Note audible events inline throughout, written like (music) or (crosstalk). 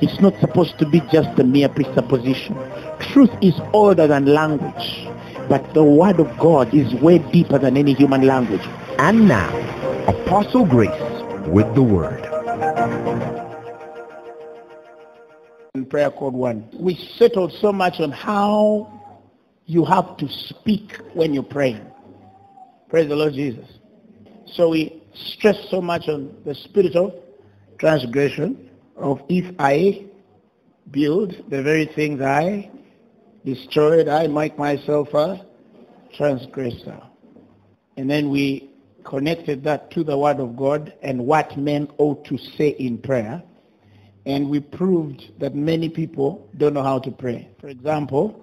It's not supposed to be just a mere presupposition. Truth is older than language. But the word of God is way deeper than any human language. And now, Apostle Grace with the Word. In prayer code one, we settled so much on how you have to speak when you're praying. Praise the Lord Jesus. So we stress so much on the spirit of transgression, of if I build the very things I destroyed, I make myself a transgressor. And then we connected that to the word of God and what men ought to say in prayer. And we proved that many people don't know how to pray. For example,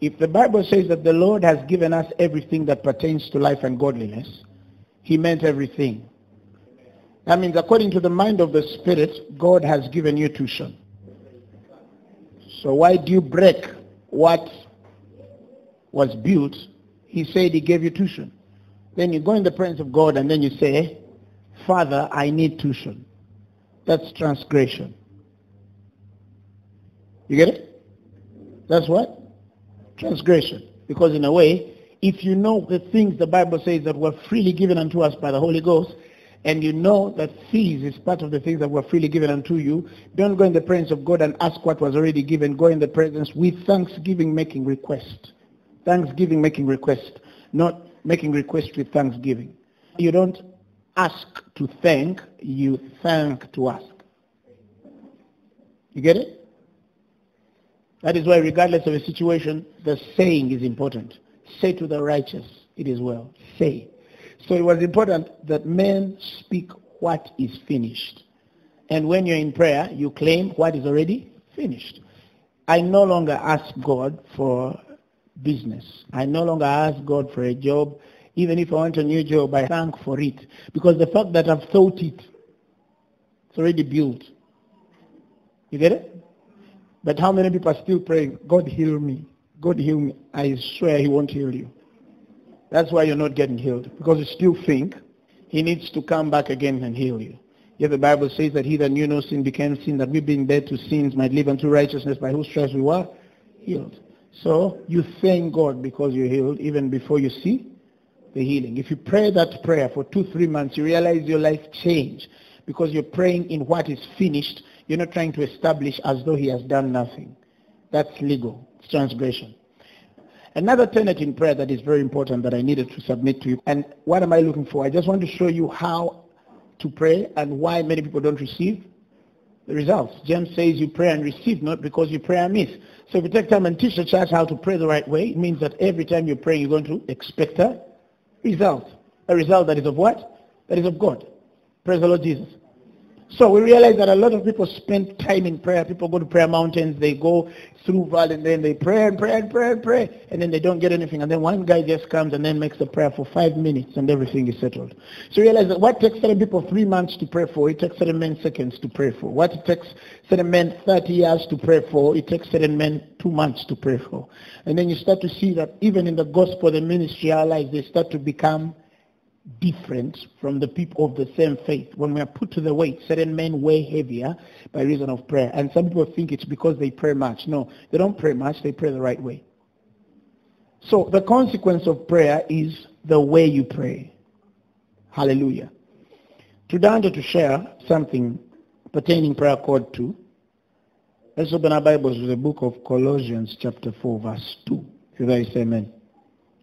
if the Bible says that the Lord has given us everything that pertains to life and godliness, he meant everything. That means according to the mind of the Spirit, God has given you tuition. So why do you break what was built? He said he gave you tuition. Then you go in the presence of God and then you say, Father, I need tuition. That's transgression. You get it? That's what? Transgression. Because in a way, if you know the things the Bible says that were freely given unto us by the Holy Ghost, and you know that fees is part of the things that were freely given unto you, don't go in the presence of God and ask what was already given. Go in the presence with thanksgiving making request. Thanksgiving making request, not making request with thanksgiving. You don't ask to thank, you thank to ask. You get it? That is why regardless of a situation, the saying is important. Say to the righteous, it is well. Say. So it was important that men speak what is finished. And when you're in prayer, you claim what is already finished. I no longer ask God for business. I no longer ask God for a job. Even if I want a new job, I thank for it. Because the fact that I've thought it, it's already built. You get it? But how many people are still praying, God heal me. God heal me. I swear he won't heal you. That's why you're not getting healed. Because you still think he needs to come back again and heal you. Yet the Bible says that he that knew no sin became sin, that we being dead to sins might live unto righteousness, by whose stripes we were healed. So you thank God because you're healed even before you see the healing. If you pray that prayer for two, three months, you realize your life changed because you're praying in what is finished. You're not trying to establish as though he has done nothing. That's legal. It's transgression. Another tenet in prayer that is very important that I needed to submit to you. And what am I looking for? I just want to show you how to pray and why many people don't receive the results. James says you pray and receive not because you pray amiss. So if you take time and teach the church how to pray the right way, it means that every time you pray, you're going to expect a result. A result that is of what? That is of God. Praise the Lord Jesus. So we realize that a lot of people spend time in prayer. People go to prayer mountains, they go through valley, and then they pray and pray and pray and pray, and then they don't get anything. And then one guy just comes and then makes a prayer for five minutes, and everything is settled. So realize that what takes certain people three months to pray for, it takes certain men seconds to pray for. What it takes certain men 30 years to pray for, it takes certain men two months to pray for. And then you start to see that even in the gospel, the ministry, our lives, they start to become different from the people of the same faith. When we are put to the weight, certain men weigh heavier by reason of prayer. And some people think it's because they pray much. No, they don't pray much, they pray the right way. So the consequence of prayer is the way you pray. Hallelujah. Today I to share something pertaining prayer code 2. Let's open our Bibles to the book of Colossians chapter 4 verse 2. If you guys say amen.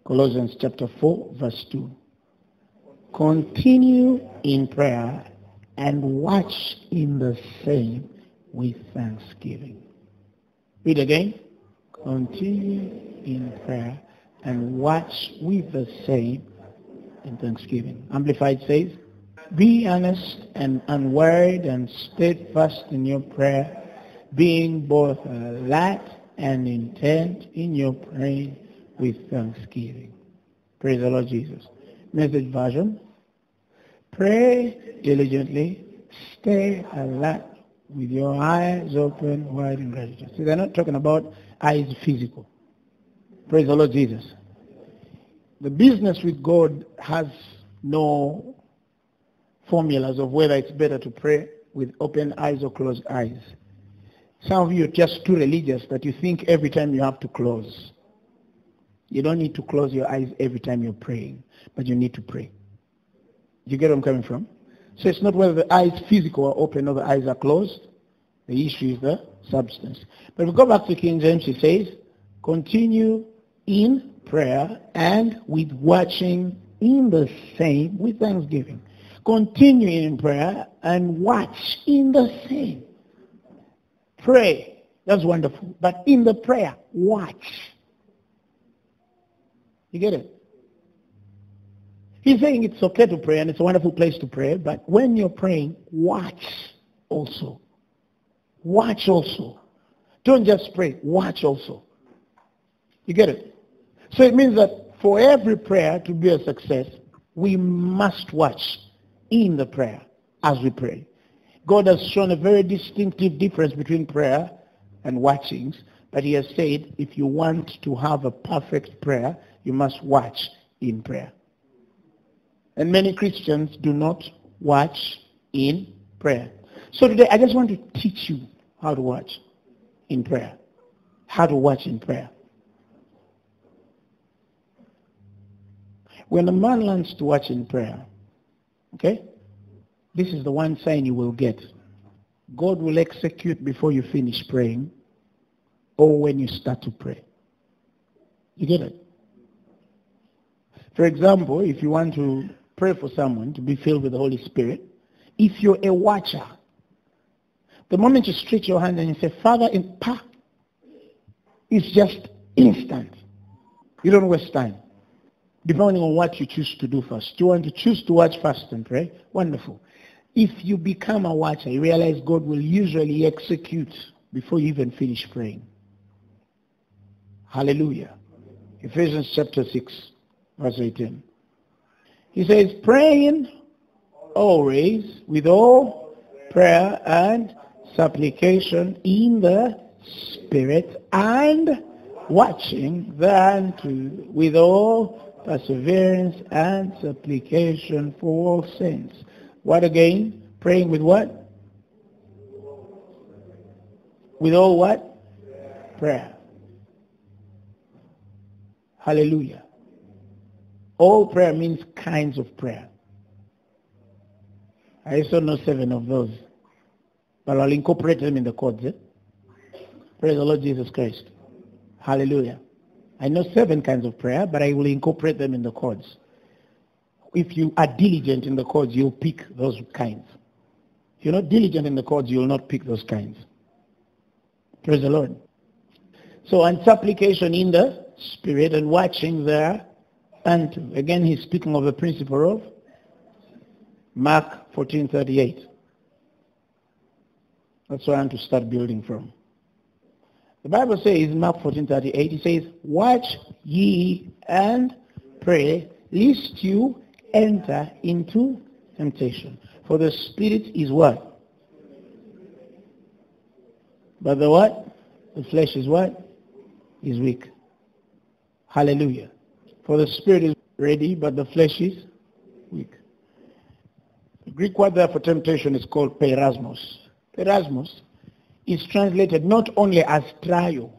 Colossians chapter 4 verse 2 continue in prayer and watch in the same with thanksgiving. Read again. Continue in prayer and watch with the same in thanksgiving. Amplified says, be honest and unworried and steadfast in your prayer, being both alert and intent in your praying with thanksgiving. Praise the Lord Jesus. Message version. Pray diligently. Stay alert with your eyes open wide in gratitude. See, they're not talking about eyes physical. Praise the Lord Jesus. The business with God has no formulas of whether it's better to pray with open eyes or closed eyes. Some of you are just too religious that you think every time you have to close. You don't need to close your eyes every time you're praying, but you need to pray. You get where I'm coming from? So it's not whether the eyes physical are open or the eyes are closed. The issue is the substance. But if we go back to King James, he says, continue in prayer and with watching in the same with thanksgiving. Continue in prayer and watch in the same. Pray. That's wonderful. But in the prayer, watch. You get it? He's saying it's okay to pray and it's a wonderful place to pray, but when you're praying, watch also. Watch also. Don't just pray, watch also. You get it? So it means that for every prayer to be a success, we must watch in the prayer as we pray. God has shown a very distinctive difference between prayer and watchings, but he has said if you want to have a perfect prayer, you must watch in prayer. And many Christians do not watch in prayer. So today I just want to teach you how to watch in prayer. How to watch in prayer. When a man learns to watch in prayer, okay, this is the one sign you will get. God will execute before you finish praying or when you start to pray. You get it? For example, if you want to pray for someone to be filled with the Holy Spirit, if you're a watcher, the moment you stretch your hand and you say, Father, in pa, it's just instant. You don't waste time. Depending on what you choose to do first. You want to choose to watch first and pray? Wonderful. If you become a watcher, you realize God will usually execute before you even finish praying. Hallelujah. Ephesians chapter 6, verse 18. He says, praying always with all prayer and supplication in the Spirit and watching thereunto with all perseverance and supplication for all saints. What again? Praying with what? With all what? Prayer. Hallelujah. All prayer means kinds of prayer. I also know seven of those. But I'll incorporate them in the codes. Eh? Praise the Lord Jesus Christ. Hallelujah. I know seven kinds of prayer, but I will incorporate them in the codes. If you are diligent in the codes, you'll pick those kinds. If you're not diligent in the codes, you'll not pick those kinds. Praise the Lord. So, and supplication in the Spirit and watching there and again, he's speaking of the principle of Mark 14:38. That's where I want to start building from. The Bible says Mark 14:38, it says, "Watch ye and pray, lest you enter into temptation. For the spirit is what? But the what? The flesh is what? Is weak. Hallelujah. For the spirit is ready, but the flesh is weak. The Greek word there for temptation is called peirasmos. Peirasmos is translated not only as trial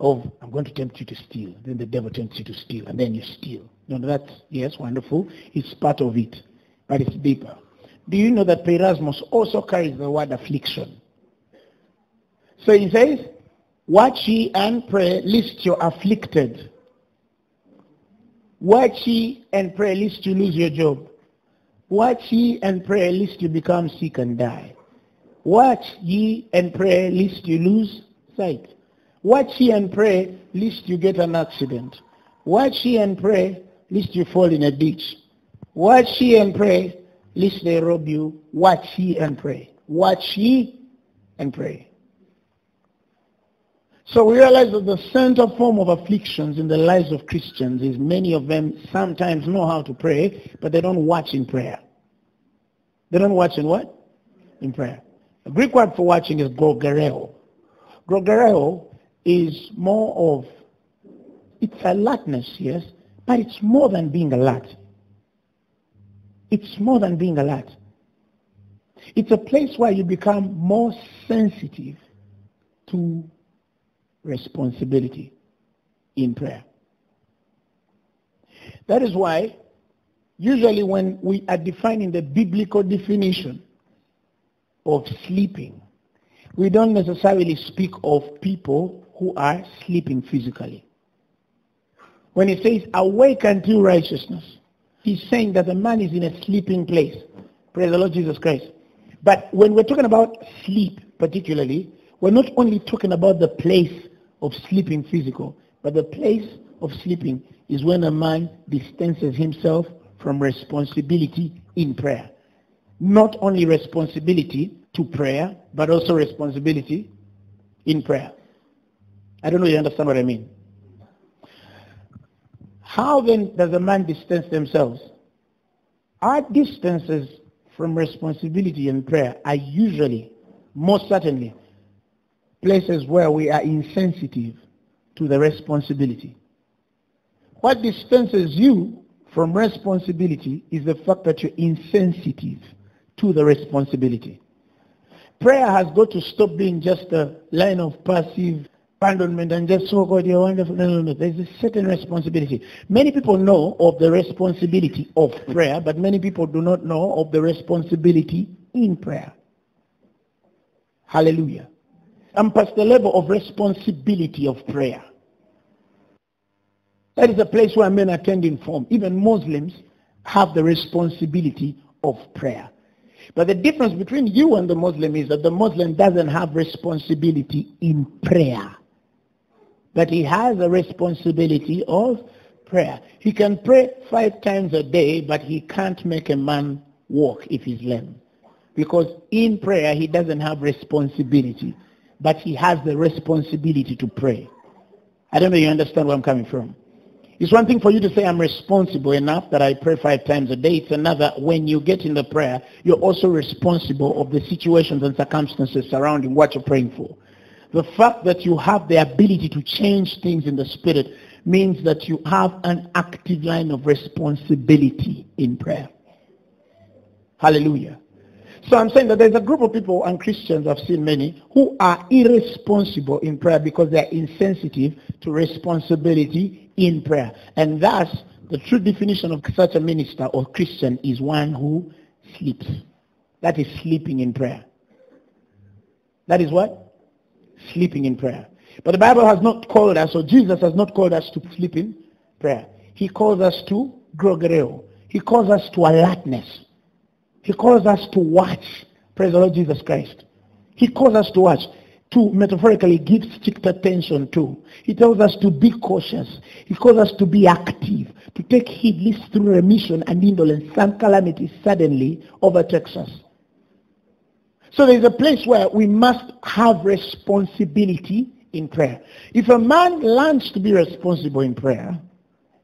of, I'm going to tempt you to steal, then the devil tempts you to steal, and then you steal. No, that's, yes, wonderful. It's part of it, but it's deeper. Do you know that peirasmos also carries the word affliction? So he says, watch ye and pray lest you're afflicted. Watch ye and pray lest you lose your job. Watch ye and pray lest you become sick and die. Watch ye and pray lest you lose sight. Watch ye and pray lest you get an accident. Watch ye and pray lest you fall in a ditch. Watch ye and pray lest they rob you. Watch ye and pray. Watch ye and pray. So we realize that the center form of afflictions in the lives of Christians is many of them sometimes know how to pray, but they don't watch in prayer. They don't watch in what? In prayer. The Greek word for watching is grogoreo. Grogoreo is more of, it's alertness, yes, but it's more than being alert. It's more than being alert. It's a place where you become more sensitive to responsibility in prayer. That is why usually when we are defining the biblical definition of sleeping, we don't necessarily speak of people who are sleeping physically. When he says awake unto righteousness, he's saying that the man is in a sleeping place. Praise the Lord Jesus Christ. But when we're talking about sleep particularly, we're not only talking about the place of sleeping physical, but the place of sleeping is when a man distances himself from responsibility in prayer. Not only responsibility to prayer, but also responsibility in prayer. I don't know if you understand what I mean. How then does a man distance themselves? Our distances from responsibility in prayer are usually, most certainly, places where we are insensitive to the responsibility. What distances you from responsibility is the fact that you're insensitive to the responsibility. Prayer has got to stop being just a line of passive abandonment and just, oh God, you're wonderful. No, no, no. There's a certain responsibility. Many people know of the responsibility of prayer, but many people do not know of the responsibility in prayer. Hallelujah. And past the level of responsibility of prayer. That is a place where men attend in form. Even Muslims have the responsibility of prayer. But the difference between you and the Muslim is that the Muslim doesn't have responsibility in prayer. But he has a responsibility of prayer. He can pray five times a day, but he can't make a man walk if he's lame. Because in prayer, he doesn't have responsibility, but he has the responsibility to pray. I don't know if you understand where I'm coming from. It's one thing for you to say, I'm responsible enough that I pray five times a day. It's another, when you get in the prayer, you're also responsible of the situations and circumstances surrounding what you're praying for. The fact that you have the ability to change things in the spirit means that you have an active line of responsibility in prayer. Hallelujah. So I'm saying that there's a group of people, and Christians, I've seen many, who are irresponsible in prayer because they're insensitive to responsibility in prayer. And thus, the true definition of such a minister or Christian is one who sleeps. That is sleeping in prayer. That is what? Sleeping in prayer. But the Bible has not called us, or Jesus has not called us to sleep in prayer. He calls us to grogoreo. He calls us to alertness. He calls us to watch. Praise the Lord Jesus Christ. He calls us to watch. To metaphorically give strict attention to. He tells us to be cautious. He calls us to be active. To take heed lest through remission and indolence some calamity suddenly overtakes us. So there's a place where we must have responsibility in prayer. If a man learns to be responsible in prayer,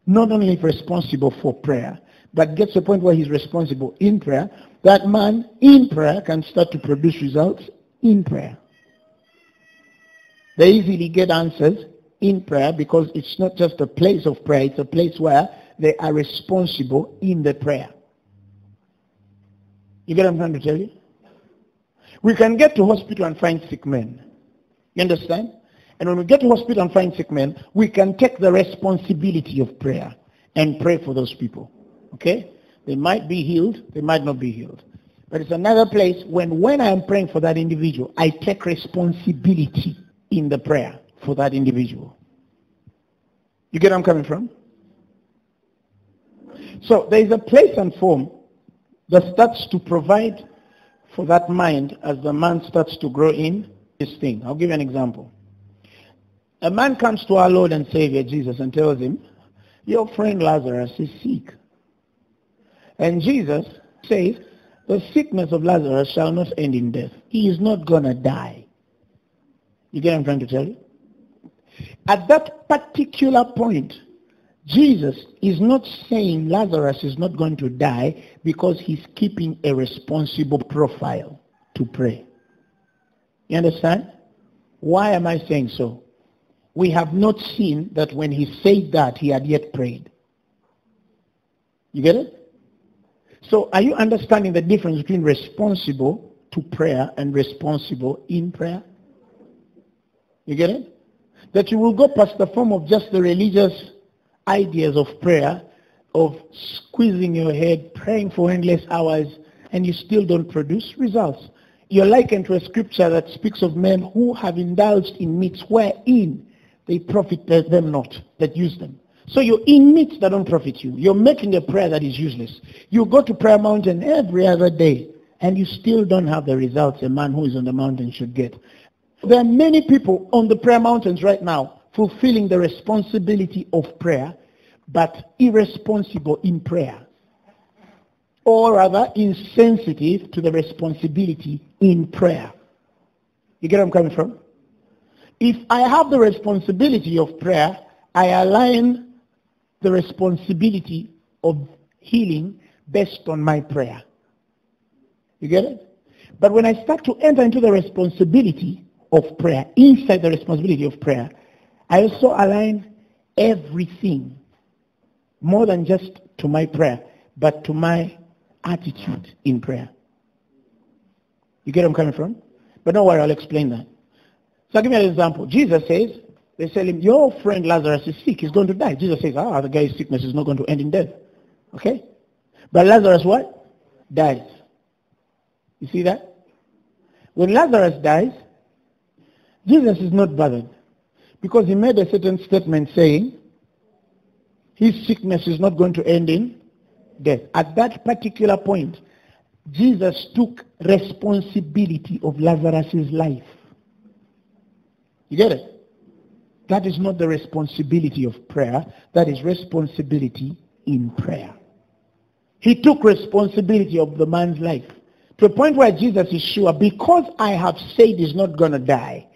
not only responsible for prayer, but gets to point where he's responsible in prayer, that man in prayer can start to produce results in prayer. They easily get answers in prayer because it's not just a place of prayer, it's a place where they are responsible in the prayer. You get what I'm trying to tell you? We can get to hospital and find sick men. You understand? And when we get to hospital and find sick men, we can take the responsibility of prayer and pray for those people. Okay? They might be healed, they might not be healed. But it's another place when when I am praying for that individual, I take responsibility in the prayer for that individual. You get where I'm coming from? So there is a place and form that starts to provide for that mind as the man starts to grow in this thing. I'll give you an example. A man comes to our Lord and Savior Jesus and tells him, your friend Lazarus is sick. And Jesus says, the sickness of Lazarus shall not end in death. He is not going to die. You get what I'm trying to tell you? At that particular point, Jesus is not saying Lazarus is not going to die because he's keeping a responsible profile to pray. You understand? Why am I saying so? We have not seen that when he said that, he had yet prayed. You get it? So are you understanding the difference between responsible to prayer and responsible in prayer? You get it? That you will go past the form of just the religious ideas of prayer, of squeezing your head, praying for endless hours, and you still don't produce results. You're likened to a scripture that speaks of men who have indulged in meats wherein they profit them not, that use them. So you're in meats that don't profit you. You're making a prayer that is useless. You go to prayer mountain every other day, and you still don't have the results a man who is on the mountain should get. There are many people on the prayer mountains right now fulfilling the responsibility of prayer, but irresponsible in prayer. Or rather, insensitive to the responsibility in prayer. You get where I'm coming from? If I have the responsibility of prayer, I align the responsibility of healing based on my prayer. You get it? But when I start to enter into the responsibility of prayer, inside the responsibility of prayer, I also align everything more than just to my prayer, but to my attitude in prayer. You get where I'm coming from? But don't worry, I'll explain that. So I'll give you an example. Jesus says, they tell him, your friend Lazarus is sick. He's going to die. Jesus says, ah, the guy's sickness is not going to end in death. Okay? But Lazarus what? Dies. You see that? When Lazarus dies, Jesus is not bothered because he made a certain statement saying his sickness is not going to end in death. At that particular point, Jesus took responsibility of Lazarus' life. You get it? That is not the responsibility of prayer. That is responsibility in prayer. He took responsibility of the man's life to a point where Jesus is sure because I have said he's not going to die,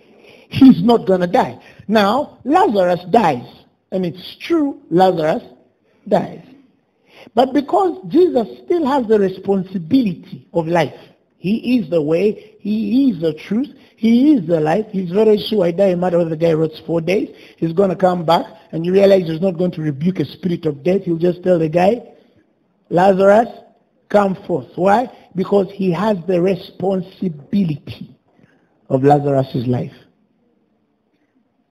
he's not going to die. Now, Lazarus dies. And it's true, Lazarus dies. But because Jesus still has the responsibility of life, he is the way, he is the truth, he is the life. He's very sure it doesn't matter whether the guy rots four days, he's going to come back and you realize he's not going to rebuke a spirit of death. He'll just tell the guy, Lazarus, come forth. Why? Because he has the responsibility of Lazarus' life.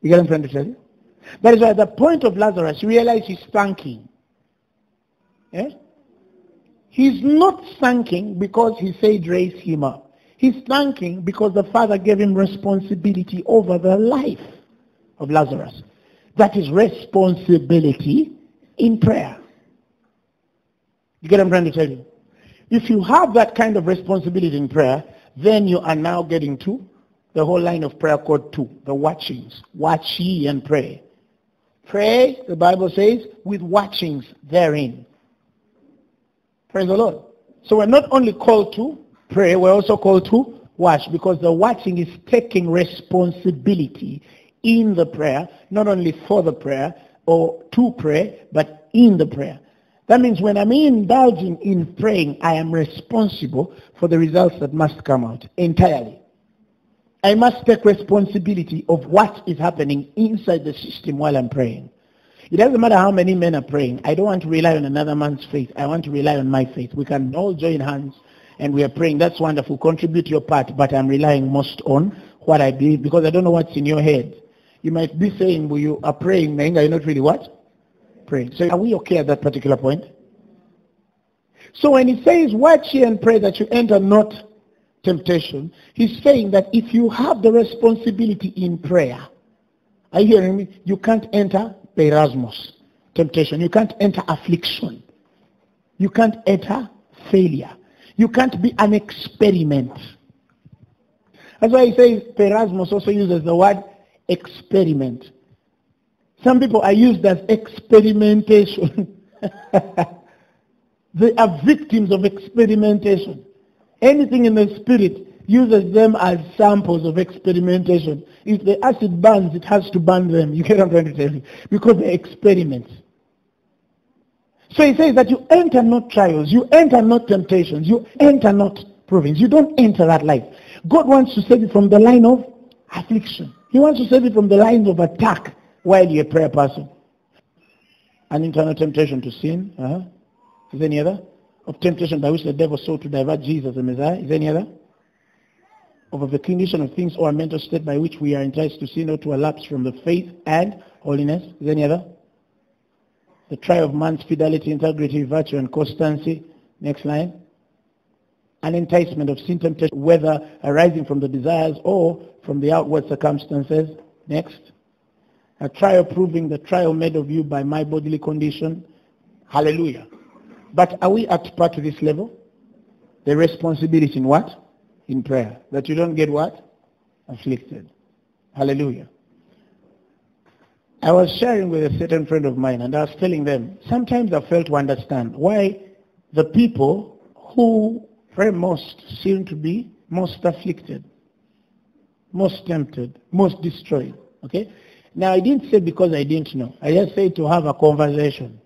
You get what I'm trying to tell you? That is why at the point of Lazarus, you realize he's thanking. Eh? He's not thanking because he said raise him up. He's thanking because the Father gave him responsibility over the life of Lazarus. That is responsibility in prayer. You get what I'm trying to tell you? If you have that kind of responsibility in prayer, then you are now getting to the whole line of prayer called two, the watchings. Watch ye and pray. Pray, the Bible says, with watchings therein. Praise the Lord. So we're not only called to pray, we're also called to watch because the watching is taking responsibility in the prayer, not only for the prayer or to pray, but in the prayer. That means when I'm indulging in praying, I am responsible for the results that must come out entirely. I must take responsibility of what is happening inside the system while I'm praying. It doesn't matter how many men are praying. I don't want to rely on another man's faith. I want to rely on my faith. We can all join hands and we are praying. That's wonderful. Contribute your part, but I'm relying most on what I believe because I don't know what's in your head. You might be saying, well, you are praying, Menga, you're not really what? Praying. So are we okay at that particular point? So when he says, watch ye and pray that you enter not temptation, he's saying that if you have the responsibility in prayer, are you hearing me? You can't enter peirasmos, temptation. You can't enter affliction. You can't enter failure. You can't be an experiment. That's why he says peirasmos also uses the word experiment. Some people are used as experimentation. (laughs) they are victims of experimentation. Anything in the spirit, uses them as samples of experimentation. If the acid burns, it has to burn them. You get what I'm trying to tell you? Because they're experiments. So he says that you enter not trials, you enter not temptations, you enter not provings. You don't enter that life. God wants to save you from the line of affliction. He wants to save you from the lines of attack while you're a prayer person. An internal temptation to sin. Uh-huh. Is there any other? Of temptation by which the devil sought to divert Jesus the Messiah. Is there any other? Of the condition of things or a mental state by which we are enticed to sin or to lapse from the faith and holiness. Is there any other? The trial of man's fidelity, integrity, virtue, and constancy. Next line. An enticement of sin temptation, whether arising from the desires or from the outward circumstances. Next. A trial proving the trial made of you by my bodily condition. Hallelujah. But are we at part to this level? The responsibility in what? In prayer. That you don't get what? Afflicted. Hallelujah. I was sharing with a certain friend of mine and I was telling them, sometimes I fail to understand why the people who pray most seem to be most afflicted, most tempted, most destroyed. Okay? Now I didn't say because I didn't know. I just said to have a conversation.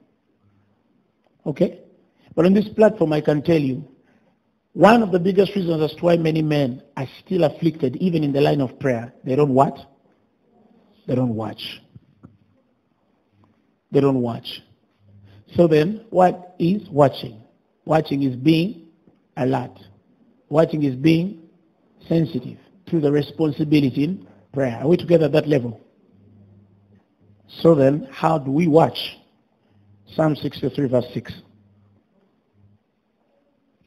Okay? But on this platform I can tell you, one of the biggest reasons as to why many men are still afflicted, even in the line of prayer, they don't what? They don't watch. They don't watch. So then, what is watching? Watching is being alert. Watching is being sensitive to the responsibility in prayer. Are we together at that level? So then, how do we watch? Psalm 63 verse 6.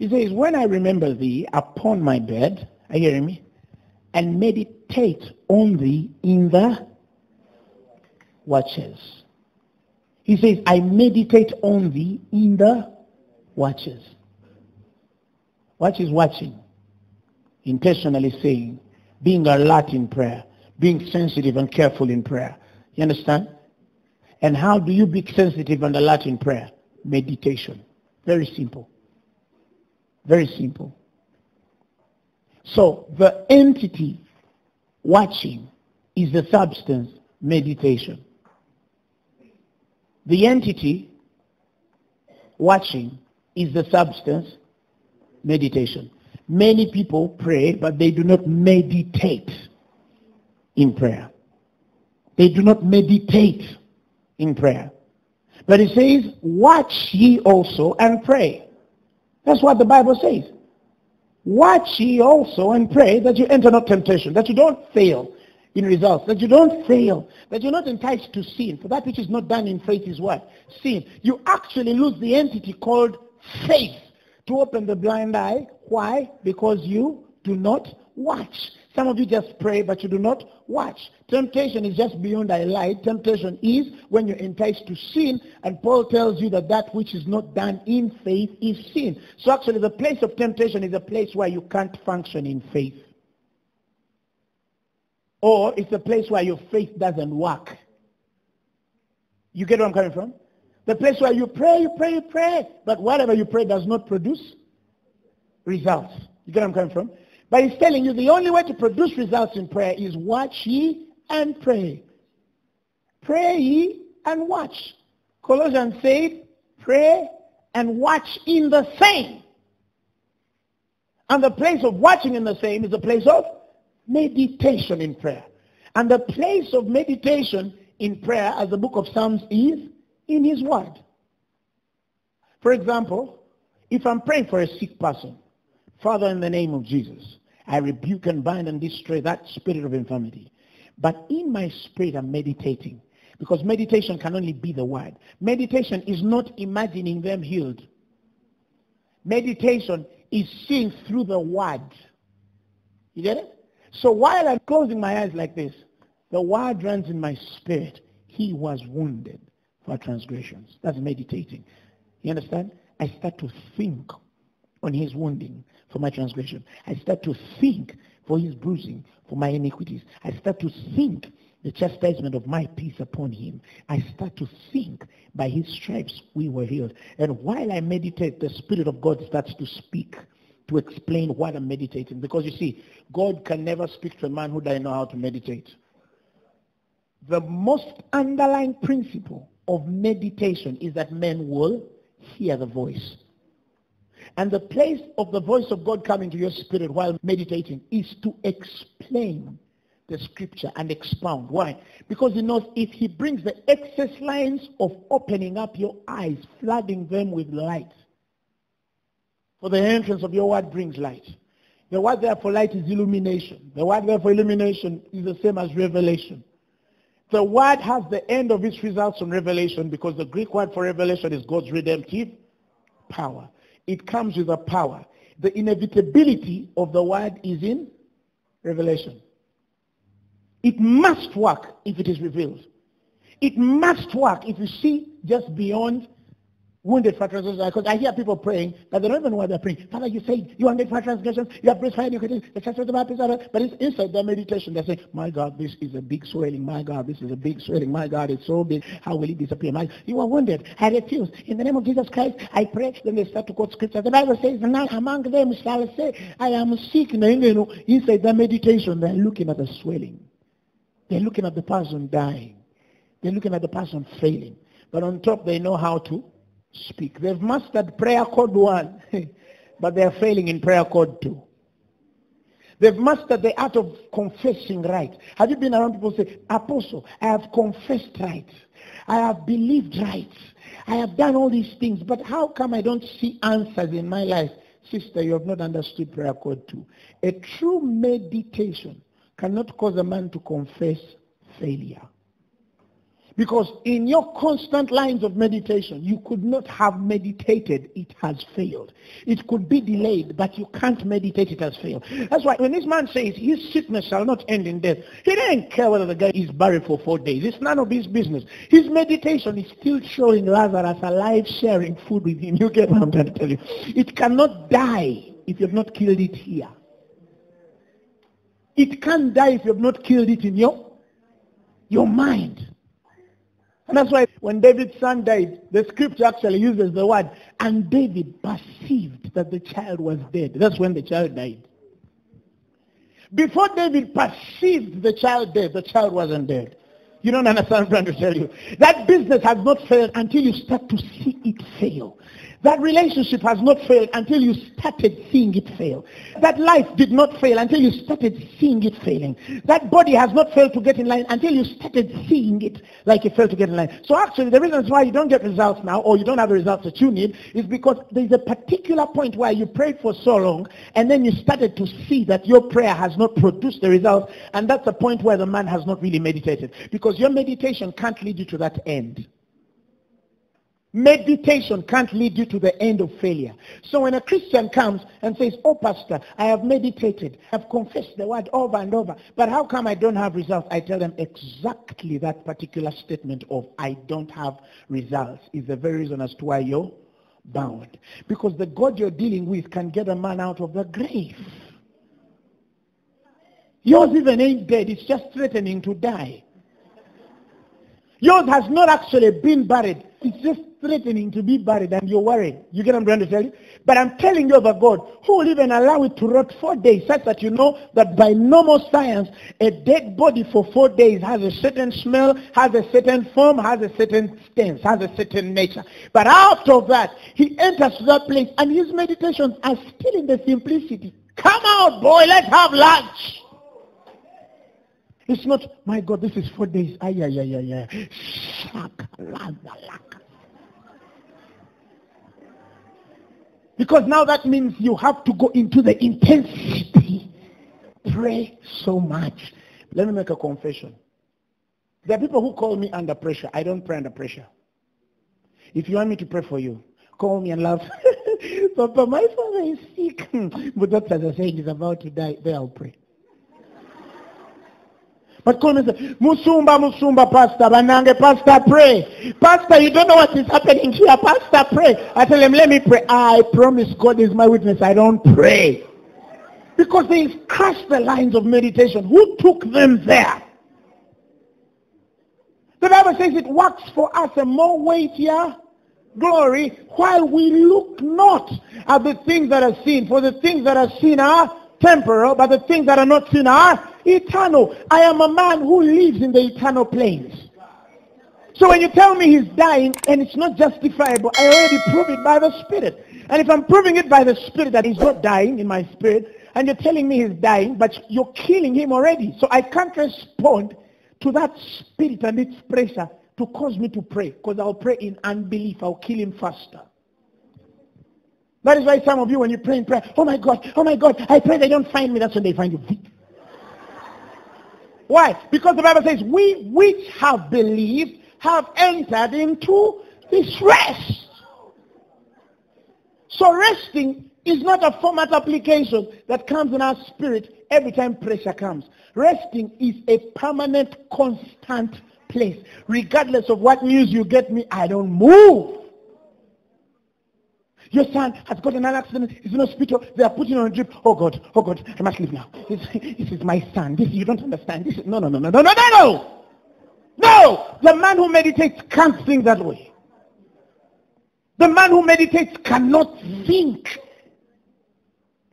He says, when I remember thee upon my bed, are you hearing me? And meditate on thee in the watches. He says, I meditate on thee in the watches. Watch is watching. Intentionally saying, being alert in prayer, being sensitive and careful in prayer. You understand? And how do you be sensitive and alert in prayer? Meditation. Very simple. Very simple. So the entity watching is the substance meditation. The entity watching is the substance meditation. Many people pray, but they do not meditate in prayer. They do not meditate in prayer. But it says, watch ye also and pray. That's what the Bible says. Watch ye also and pray that you enter not temptation, that you don't fail in results, that you don't fail, that you're not enticed to sin. For that which is not done in faith is what? Sin. You actually lose the entity called faith to open the blind eye. Why? Because you do not watch. Some of you just pray, but you do not watch. Temptation is just beyond a lie. Temptation is when you're enticed to sin, and Paul tells you that that which is not done in faith is sin. So actually the place of temptation is a place where you can't function in faith. Or it's a place where your faith doesn't work. You get where I'm coming from? The place where you pray, you pray, you pray, but whatever you pray does not produce results. You get where I'm coming from? But he's telling you the only way to produce results in prayer is watch ye and pray. Pray ye and watch. Colossians said, pray and watch in the same. And the place of watching in the same is the place of meditation in prayer. And the place of meditation in prayer, as the book of Psalms is, in his word. For example, if I'm praying for a sick person, Father, in the name of Jesus, I rebuke and bind and destroy that spirit of infirmity. But in my spirit, I'm meditating. Because meditation can only be the word. Meditation is not imagining them healed. Meditation is seeing through the word. You get it? So while I'm closing my eyes like this, the word runs in my spirit. He was wounded for transgressions. That's meditating. You understand? I start to think on his wounding for my transgression. I start to think for his bruising for my iniquities. I start to think the chastisement of my peace upon him. I start to think by his stripes we were healed. And while I meditate, the Spirit of God starts to speak to explain what I'm meditating. Because you see, God can never speak to a man who doesn't know how to meditate. The most underlying principle of meditation is that men will hear the voice. And the place of the voice of God coming to your spirit while meditating is to explain the scripture and expound. Why? Because he knows if he brings the excess lines of opening up your eyes, flooding them with light, for the entrance of your word brings light. The word there for light is illumination. The word there for illumination is the same as revelation. The word has the end of its results on revelation because the Greek word for revelation is God's redemptive power. It comes with a power. The inevitability of the word is in revelation. It must work if it is revealed. It must work if you see just beyond wounded for transgressions. Because I hear people praying, but they don't even know what they're praying. Father, you say you are wounded for transgressions, you have breast fire in your the church of the Baptist, but it's inside their meditation. They say, my God, this is a big swelling. My God, this is a big swelling. My God, it's so big. How will it disappear? My, you are wounded. I refuse. In the name of Jesus Christ, I pray. Then they start to quote scripture. The Bible says, none among them shall say, I am sick. Now you know. Inside their meditation, they're looking at the swelling. They're looking at the person dying. They're looking at the person failing. But on top, they know how to speak. They've mastered prayer code one, (laughs) but they're failing in prayer code two. They've mastered the art of confessing right. Have you been around people say, Apostle, I have confessed right. I have believed right. I have done all these things, but how come I don't see answers in my life? Sister, you have not understood prayer code two. A true meditation cannot cause a man to confess failure. Because in your constant lines of meditation, you could not have meditated, it has failed. It could be delayed, but you can't meditate, it has failed. That's why when this man says his sickness shall not end in death, he didn't care whether the guy is buried for four days. It's none of his business. His meditation is still showing Lazarus alive, sharing food with him. You get what I'm trying to tell you. It cannot die if you've not killed it here. It can't die if you've not killed it in your, your mind. And that's why when David's son died, the scripture actually uses the word, and David perceived that the child was dead. That's when the child died. Before David perceived the child dead, the child wasn't dead. You don't understand what I'm trying to tell you. That business has not failed until you start to see it fail. That relationship has not failed until you started seeing it fail. That life did not fail until you started seeing it failing. That body has not failed to get in line until you started seeing it like it failed to get in line. So actually the reasons why you don't get results now or you don't have the results that you need is because there's a particular point where you prayed for so long and then you started to see that your prayer has not produced the results and that's the point where the man has not really meditated because your meditation can't lead you to that end. Meditation can't lead you to the end of failure. So when a Christian comes and says, oh pastor, I have meditated, I've confessed the word over and over, but how come I don't have results? I tell them exactly that particular statement of I don't have results is the very reason as to why you're bound. Because the God you're dealing with can get a man out of the grave. Yours even ain't dead, it's just threatening to die. Yours has not actually been buried. It's just threatening to be buried and you're worried. You get what I'm trying to tell you? But I'm telling you about God who will even allow it to rot four days such that you know that by normal science, a dead body for four days has a certain smell, has a certain form, has a certain stance, has a certain nature. But of that, he enters that place and his meditations are still in the simplicity. Come out, boy, let's have lunch. It's not, my God, this is four days. Ay, ay, ay, ay, ay. Because now that means you have to go into the intensity. Pray so much. Let me make a confession. There are people who call me under pressure. I don't pray under pressure. If you want me to pray for you, call me and laugh. (laughs) Papa, my father is sick. (laughs) but doctors are saying he's about to die. There I'll pray. But call me and say, Musumba, Musumba, Pastor, Banange, Pastor, pray. Pastor, you don't know what is happening here. Pastor, pray. I tell him, let me pray. I promise God is my witness. I don't pray. Because they crushed the lines of meditation. Who took them there? The Bible says it works for us a more weightier glory while we look not at the things that are seen, for the things that are seen are temporal, but the things that are not seen are eternal. I am a man who lives in the eternal planes. So when you tell me he's dying and it's not justifiable, I already prove it by the Spirit. And if I'm proving it by the Spirit that he's not dying in my spirit, and you're telling me he's dying, but you're killing him already. So I can't respond to that spirit and its pressure to cause me to pray, because I'll pray in unbelief. I'll kill him faster. That is why some of you, when you pray in prayer, oh my God, oh my God, I pray they don't find me. That's when they find you. Why? Because the Bible says, we which have believed have entered into this rest. So resting is not a format application that comes in our spirit every time pressure comes. Resting is a permanent, constant place. Regardless of what news you get me, I don't move. Your son has got an accident. He's in hospital. They are putting on a drip. Oh God, oh God, I must leave now. This, this is my son. This you don't understand. This is, no, no, no, no, no, no, no, no. No, the man who meditates can't think that way. The man who meditates cannot think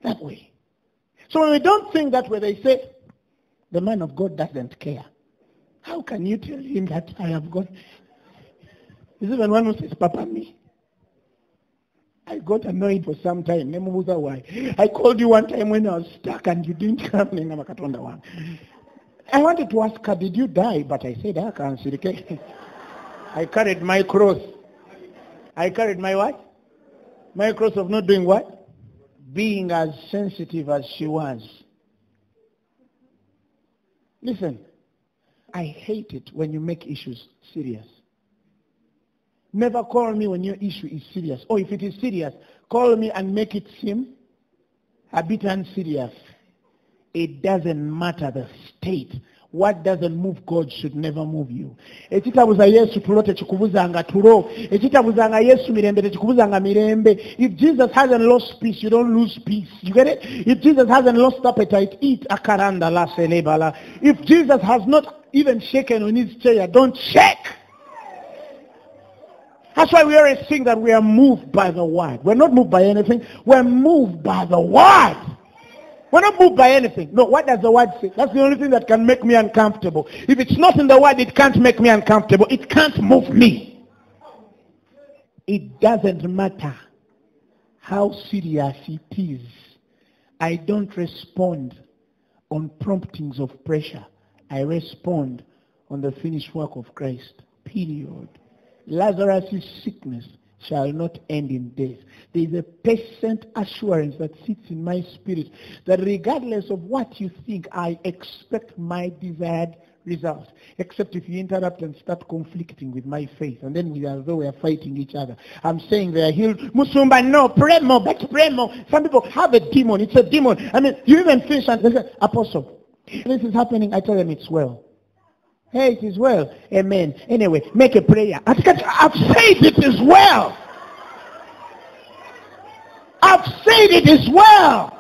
that way. So when we don't think that way, they say, the man of God doesn't care. How can you tell him that I have got... Is even one who says, Papa, me. I got annoyed for some time. why. I called you one time when I was stuck and you didn't come. (laughs) I wanted to ask her, did you die? But I said, I can't see (laughs) I carried my cross. I carried my what? My cross of not doing what? Being as sensitive as she was. Listen, I hate it when you make issues serious. Never call me when your issue is serious. Or if it is serious, call me and make it seem a bit unserious. It doesn't matter the state. What doesn't move God should never move you. ekitabuza yesu tulo tekikubuzanga tulo ekitabuzanga yesu mirembe mirembe if jesus hasn't lost peace you don't lose peace you get it if jesus hasn't lost appetite eat akaranda la selebala if jesus has not even shaken on his chair don't shake that's why we always think that we are moved by the word. We're not moved by anything. We're moved by the word. We're not moved by anything. No, what does the word say? That's the only thing that can make me uncomfortable. If it's not in the word, it can't make me uncomfortable. It can't move me. It doesn't matter how serious it is. I don't respond on promptings of pressure. I respond on the finished work of Christ. Period. Lazarus' sickness shall not end in death. There is a patient assurance that sits in my spirit that regardless of what you think, I expect my desired result. Except if you interrupt and start conflicting with my faith, and then we are though we are fighting each other. I'm saying they are healed. Musumba, no, pray more, but pray more. Some people have a demon. It's a demon. I mean, you even finish and they say, Apostle, this is happening. I tell them it's well. Hey, it is well. Amen. Anyway, make a prayer. I've said it is well. I've said it is well.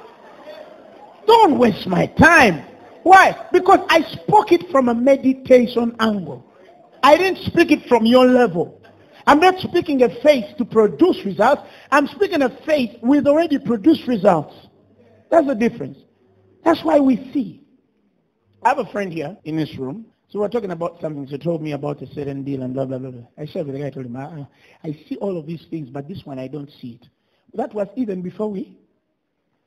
Don't waste my time. Why? Because I spoke it from a meditation angle. I didn't speak it from your level. I'm not speaking a faith to produce results. I'm speaking a faith with already produced results. That's the difference. That's why we see. I have a friend here in this room so we're talking about something. So She told me about a certain deal and blah, blah, blah, blah. I shared with the guy. I told him, I, I see all of these things, but this one I don't see it. That was even before we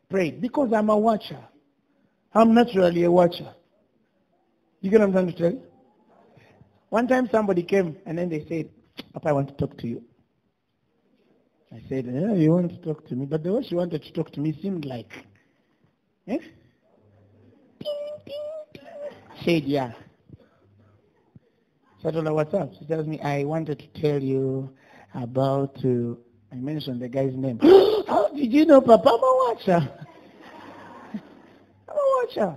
prayed. Because I'm a watcher. I'm naturally a watcher. You get what I'm trying to tell you? One time somebody came and then they said, Papa, I want to talk to you. I said, yeah, you want to talk to me. But the way she wanted to talk to me seemed like, eh? said, yeah. Her, what's up? She tells me, I wanted to tell you about, uh, I mentioned the guy's name. (gasps) How did you know Papa? I'm a watcher. I'm watcher.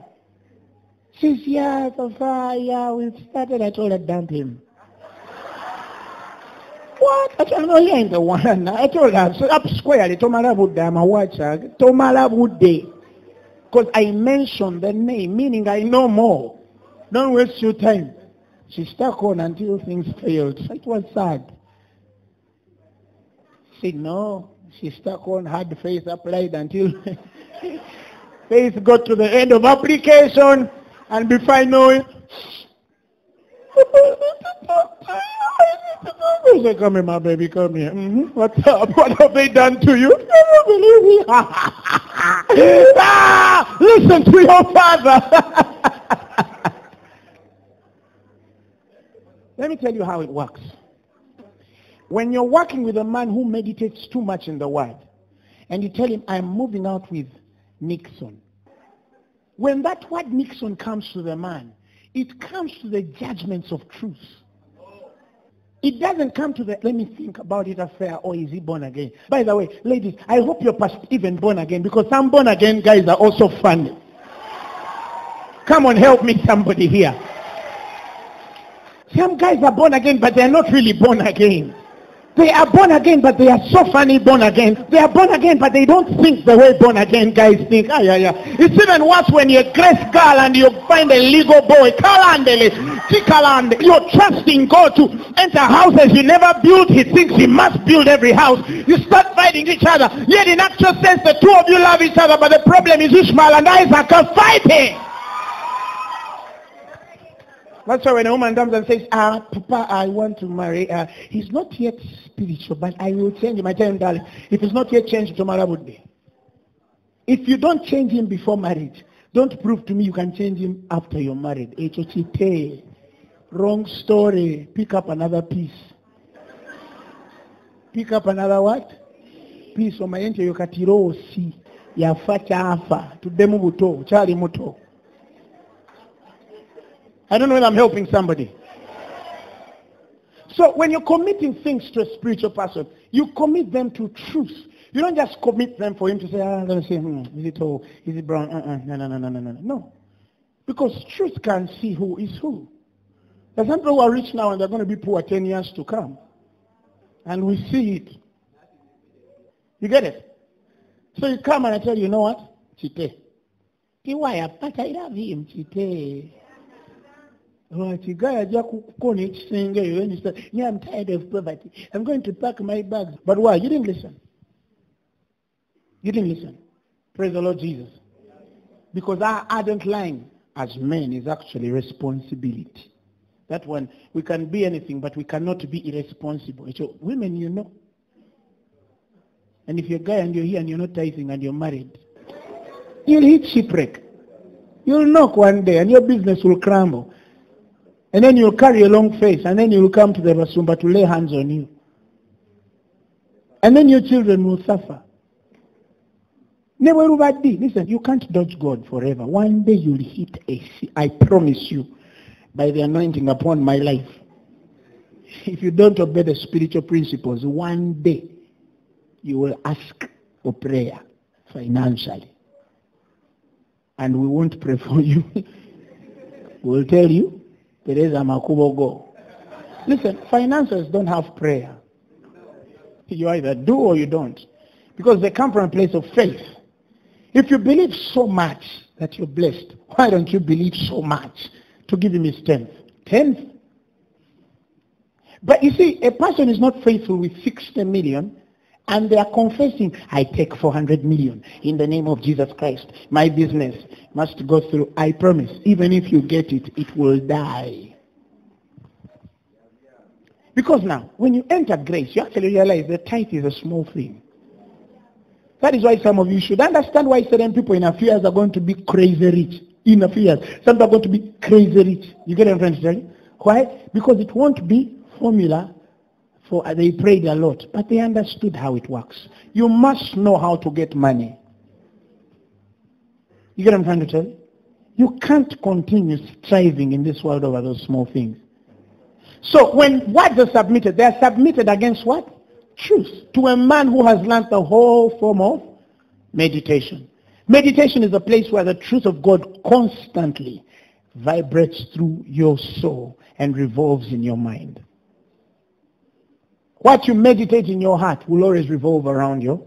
She says, yeah, Papa, yeah, we started. I told her, dump him. What? I told her, ain't the one. I told her, so up squarely, Tomala Bude, I'm a watcher. Tomala. Because I mentioned the name, meaning I know more. Don't waste your time. She stuck on until things failed. It was sad. She said, no. She stuck on, had faith applied until (laughs) faith got to the end of application, and before I know it, (laughs) I come here, my baby, come here. hmm What's up? (laughs) What have they done to you? I don't believe me. ah, listen to your father. Let me tell you how it works. When you're working with a man who meditates too much in the word, and you tell him, I'm moving out with Nixon. When that word Nixon comes to the man, it comes to the judgments of truth. It doesn't come to the, let me think about it affair, or is he born again? By the way, ladies, I hope you're past even born again, because some born again guys are also funny. Come on, help me somebody here. Some guys are born again, but they're not really born again. They are born again, but they are so funny born again. They are born again, but they don't think the way born again guys think. Ah, yeah, yeah. It's even worse when you're a grace girl and you find a legal boy. Kalandele, chikaland. You're trusting God to enter houses you never built. He thinks he must build every house. You start fighting each other. Yet in actual sense, the two of you love each other, but the problem is Ishmael and Isaac are fighting. That's why when a woman comes and says, ah, Papa, I want to marry, he's not yet spiritual, but I will change him. I tell him, darling, if he's not yet changed, tomorrow would be. If you don't change him before marriage, don't prove to me you can change him after you're married. H-O-T-T. Wrong story. Pick up another piece. Pick up another what? Piece. Omayente yokatirosi. Yafa chafa. Tudemu buto. Chali muto. I don't know if I'm helping somebody. So when you're committing things to a spiritual person, you commit them to truth. You don't just commit them for him to say, ah, let me see, hmm, is it tall? Is it brown? Uh-uh. No, no, no, no, no, no. No. Because truth can see who is who. There's some people who are rich now and they're going to be poor 10 years to come. And we see it. You get it? So you come and I tell you, you know what? Chite. Chite. Say, yeah, I'm tired of poverty. I'm going to pack my bags. But why? You didn't listen. You didn't listen. Praise the Lord Jesus. Because our ardent line as men is actually responsibility. That one, we can be anything, but we cannot be irresponsible. So women, you know. And if you're a guy and you're here and you're not tithing and you're married, you'll hit shipwreck. You'll knock one day and your business will crumble. And then you'll carry a long face and then you'll come to the Basumba to lay hands on you. And then your children will suffer. Listen, you can't dodge God forever. One day you'll hit a sea. I promise you, by the anointing upon my life. If you don't obey the spiritual principles, one day you will ask for prayer financially. And we won't pray for you. (laughs) we'll tell you, Teresa Makubo go. Listen, finances don't have prayer. You either do or you don't. Because they come from a place of faith. If you believe so much that you're blessed, why don't you believe so much to give him his tenth? Tenth? But you see, a person is not faithful with 60 million and they are confessing, I take 400 million in the name of Jesus Christ. My business must go through. I promise, even if you get it, it will die. Because now, when you enter grace, you actually realize the tithe is a small thing. That is why some of you should understand why certain people in a few years are going to be crazy rich. In a few years. Some are going to be crazy rich. You get what I'm trying to tell you? Why? Because it won't be formula for uh, they prayed a lot, but they understood how it works. You must know how to get money. You get what I'm trying to tell you? You can't continue striving in this world over those small things. So when words are submitted, they are submitted against what? Truth. To a man who has learned the whole form of meditation. Meditation is a place where the truth of God constantly vibrates through your soul and revolves in your mind. What you meditate in your heart will always revolve around your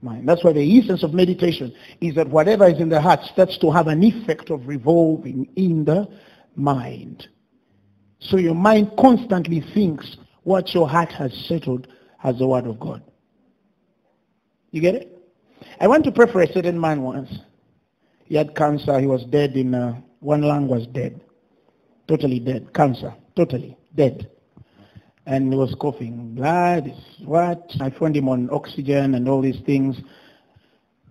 mind. That's why the essence of meditation is that whatever is in the heart starts to have an effect of revolving in the mind. So your mind constantly thinks what your heart has settled as the word of God. You get it? I went to pray for a certain man once. He had cancer. He was dead in, uh, one lung was dead. Totally dead. Cancer. Totally dead. And he was coughing. Blood, what? I found him on oxygen and all these things.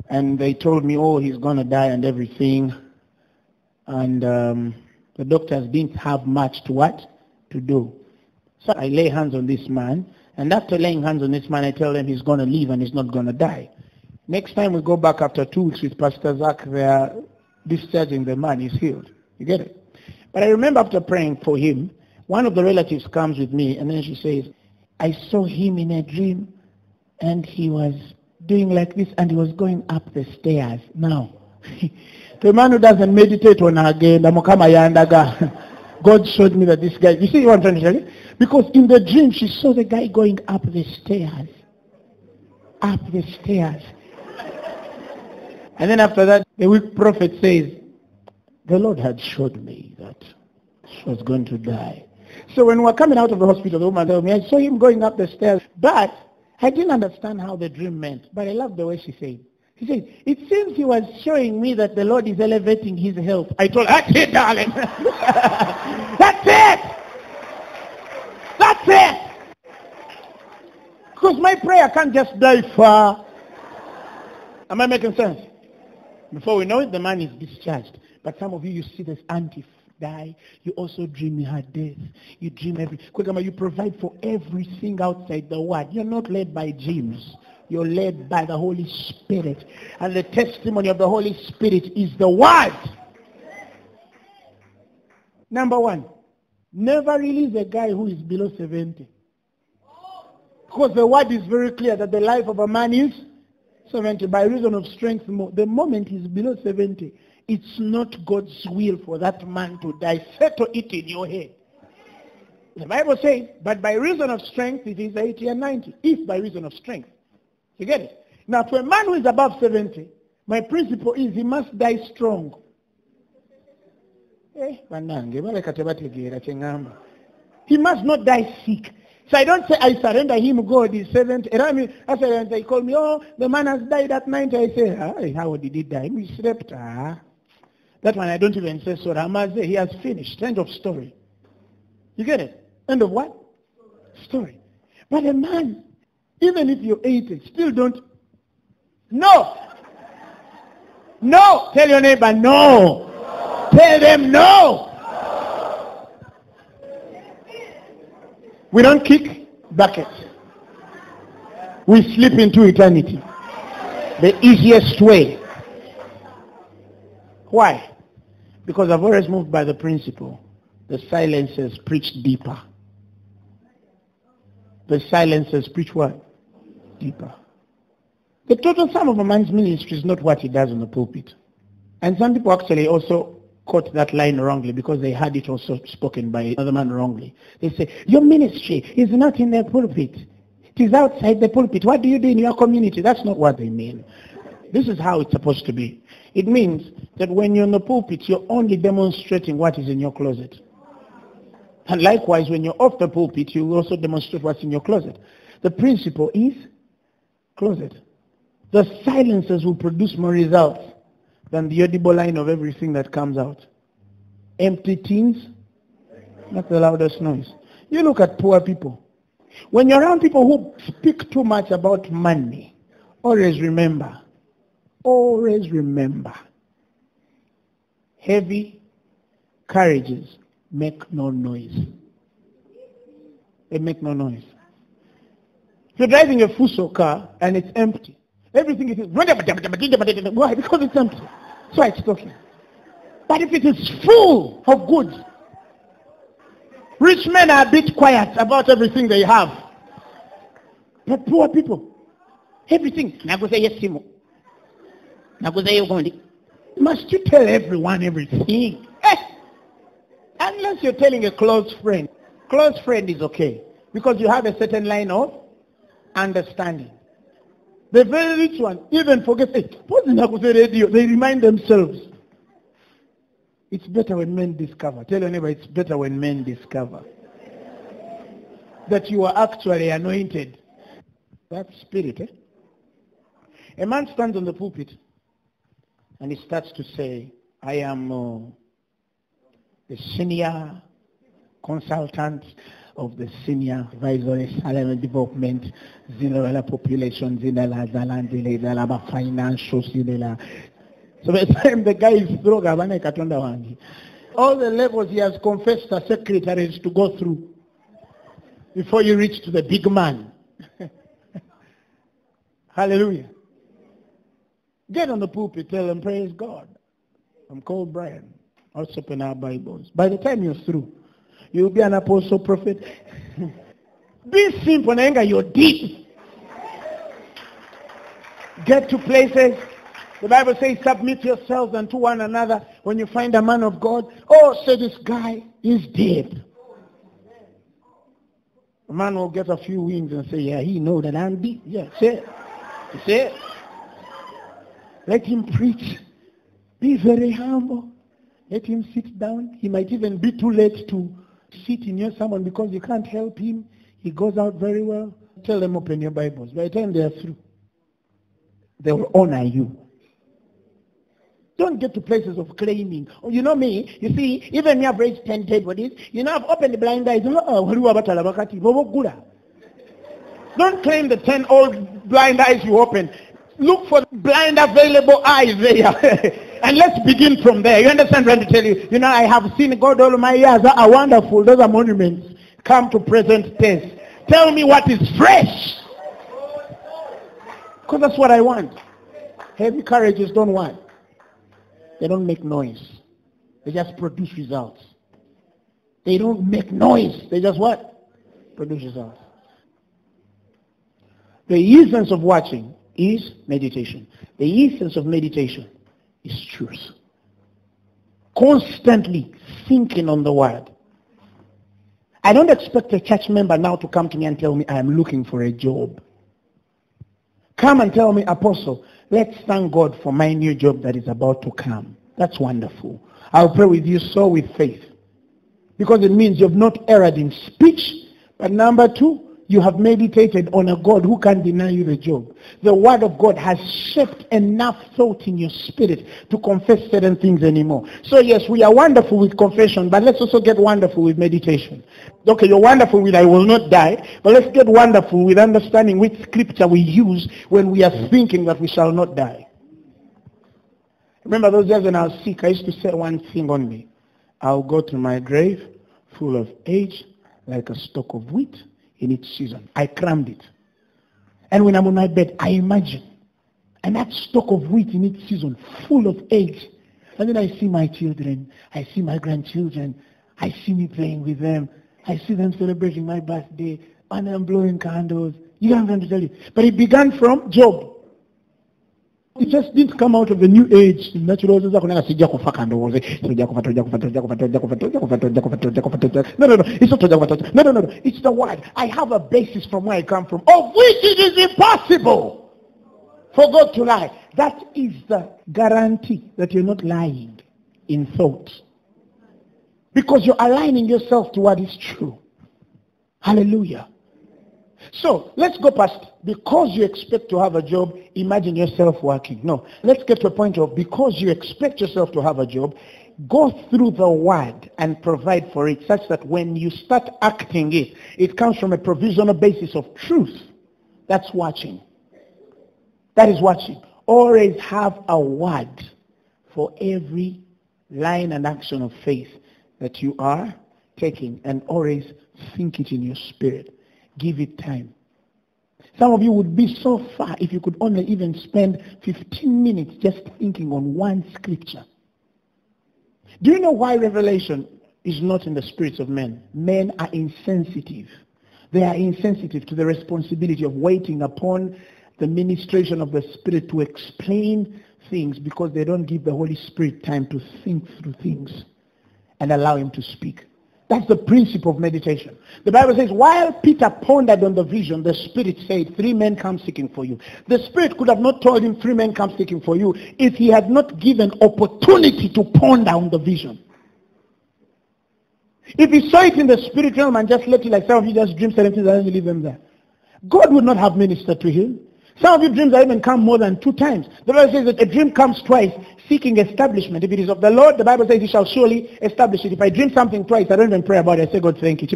And they told me, oh, he's going to die and everything. And um, the doctors didn't have much to what? To do. So I lay hands on this man. And after laying hands on this man, I tell them he's going to live and he's not going to die. Next time we go back after two weeks with Pastor Zac, they are discharging the man. He's healed. You get it? But I remember after praying for him, one of the relatives comes with me and then she says, I saw him in a dream and he was doing like this and he was going up the stairs. Now, (laughs) the man who doesn't meditate on agenda, mukama yandaga. (laughs) God showed me that this guy, you see what I'm trying to tell you? Because in the dream she saw the guy going up the stairs. Up the stairs. (laughs) And then after that, the weak prophet says, the Lord had showed me that she was going to die. So when we were coming out of the hospital, the woman told me, I saw him going up the stairs. But I didn't understand how the dream meant. But I love the way she said. She said, it seems he was showing me that the Lord is elevating his health. I told her, that's it, darling. (laughs) that's it. That's it. Because my prayer can't just die far. Am I making sense? Before we know it, the man is discharged. But some of you, you see this auntie die. You also dream her death. You dream every... Kwekama, you provide for everything outside the word. You're not led by dreams. You're led by the Holy Spirit. And the testimony of the Holy Spirit is the word. Number one, never release a guy who is below 70. Because the word is very clear that the life of a man is 70 by reason of strength. The moment he's below 70, it's not God's will for that man to die. Settle it in your head. The Bible says, but by reason of strength, it is 80 and 90. If by reason of strength. You get it? Now, for a man who is above 70, my principle is he must die strong. Eh, he must not die sick. So I don't say I surrender him, God is 70. And I mean, I say, they call me, oh, the man has died at 90. I say, how did he die? He slept. Ah. That one I don't even say so. Ramaze, he has finished. End of story. You get it? End of what? Story. But a man, even if you're 80, still don't. No. No. Tell your neighbor, no. no. Tell them no. We don't kick buckets. We slip into eternity. The easiest way. Why? Because I've always moved by the principle. The silences preach deeper. The silences preach what? Deeper. The total sum of a man's ministry is not what he does on the pulpit. And some people actually also caught that line wrongly because they had it also spoken by another man wrongly. They say, your ministry is not in the pulpit. It is outside the pulpit. What do you do in your community? That's not what they mean. This is how it's supposed to be. It means that when you're in the pulpit, you're only demonstrating what is in your closet. And likewise, when you're off the pulpit, you also demonstrate what's in your closet. The principle is closet. The silences will produce more results than the audible line of everything that comes out. Empty things, not the loudest noise. You look at poor people. When you're around people who speak too much about money, always remember, always remember, heavy carriages make no noise. They make no noise. If you're driving a Fuso car and it's empty, everything is why? Because it's empty. So it's talking. But if it is full of goods, rich men are a bit quiet about everything they have. But poor people, everything. Must you tell everyone everything? Eh, unless you're telling a close friend. Close friend is okay because you have a certain line of understanding. The very rich one even forget, it what's in Nakuse radio? They remind themselves. It's better when men discover. Tell your neighbor it's better when men discover that you are actually anointed. That spirit, eh? A man stands on the pulpit and he starts to say, I am uh, the senior consultant of the senior advisory salary development zinala population zinala zalandile zalaba financial zinala so by the time the guy is through gavana katonda wange all the levels he has confessed the secretaries to go through before you reach to the big man. (laughs) Hallelujah get on the pulpit tell them praise god i'm called brian let's open our bibles by the time you're through You'll be an apostle prophet. (laughs) be simple, Nenga, you're deep. Get to places. The Bible says, submit yourselves unto one another. When you find a man of God, oh, say this guy is deep. A man will get a few wings and say, yeah, he know that I'm deep. Yeah, say it. Say it. Let him preach. Be very humble. Let him sit down. He might even be too late to sit near someone because you can't help him. He goes out very well. Tell them open your Bibles. By the time they are through, they will honor you. Don't get to places of claiming. Oh, you know me. You see, even me, I've raised 10 dead bodies. You know, I've opened the blind eyes. Oh, Don't claim the 10 old blind eyes you open. Look for blind available eyes there. (laughs) And let's begin from there. You understand trying to tell you? You know, I have seen God all my years are wonderful. Those are monuments. Come to present tense. Tell me what is fresh. Because that's what I want. Heavy carriages don't want. They don't make noise. They just produce results. They don't make noise. They just what? Produce results. The essence of watching is meditation. The essence of meditation is truth. Constantly thinking on the word. I don't expect a church member now to come to me and tell me I am looking for a job. Come and tell me, Apostle, let's thank God for my new job that is about to come. That's wonderful. I'll pray with you so with faith. Because it means you've not erred in speech. But number two, you have meditated on a God who can deny you the job. The word of God has shaped enough thought in your spirit to confess certain things anymore. So yes, we are wonderful with confession, but let's also get wonderful with meditation. Okay, you're wonderful with I will not die, but let's get wonderful with understanding which scripture we use when we are thinking that we shall not die. Remember those days when I was sick, I used to say one thing on me. I'll go to my grave full of age like a stalk of wheat in its season. I crammed it. And when I'm on my bed, I imagine. And that stock of wheat in its season, full of eggs. And then I see my children. I see my grandchildren. I see me playing with them. I see them celebrating my birthday. And I'm blowing candles. You don't have to tell you. But it began from Job. It just didn't come out of the new age. Natural No, no, no. It's not No, no, no. It's the word. I have a basis from where I come from, of which it is impossible for God to lie. That is the guarantee that you're not lying in thought. Because you're aligning yourself to what is true. Hallelujah. So let's go past because you expect to have a job, imagine yourself working. No, let's get to a point of because you expect yourself to have a job, go through the word and provide for it such that when you start acting it, it comes from a provisional basis of truth. That's watching. That is watching. Always have a word for every line and action of faith that you are taking and always think it in your spirit. Give it time. Some of you would be so far if you could only even spend 15 minutes just thinking on one scripture. Do you know why revelation is not in the spirits of men? Men are insensitive. They are insensitive to the responsibility of waiting upon the ministration of the Spirit to explain things because they don't give the Holy Spirit time to think through things and allow him to speak. That's the principle of meditation. The Bible says, while Peter pondered on the vision, the Spirit said, three men come seeking for you. The Spirit could have not told him, three men come seeking for you, if he had not given opportunity to ponder on the vision. If he saw it in the spirit realm and just let it like some of you just dream certain things and then leave them there. God would not have ministered to him. Some of you dreams are even come more than two times. The Bible says that a dream comes twice, seeking establishment. If it is of the Lord, the Bible says he shall surely establish it. If I dream something twice, I don't even pray about it. I say, God, thank you.